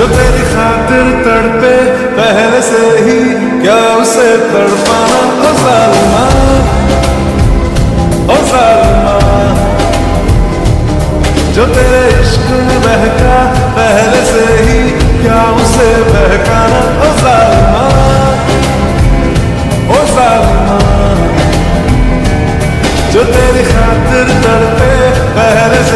जो तेरी खातिर तड़पे, पहले से ही क्या उसे तड़पाना? ओ सालमा ओ सालमा। जो तेरे इश्क में बहका, पहले से ही क्या उसे बहकाना? ओ सालमा ओ सालमा। जो तेरी खातिर तड़पे, पहले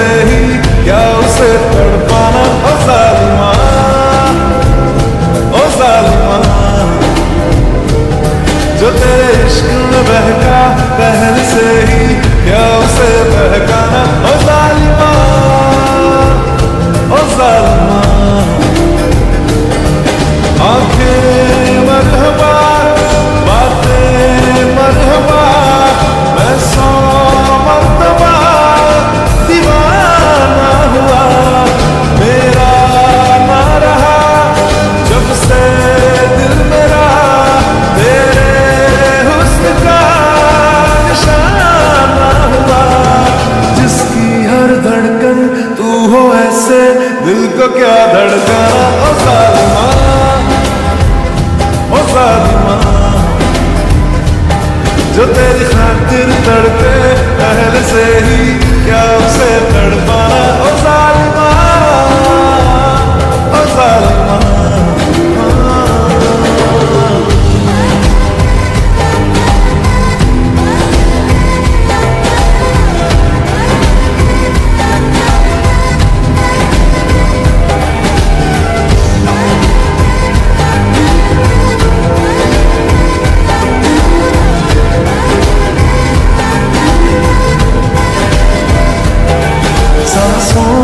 soul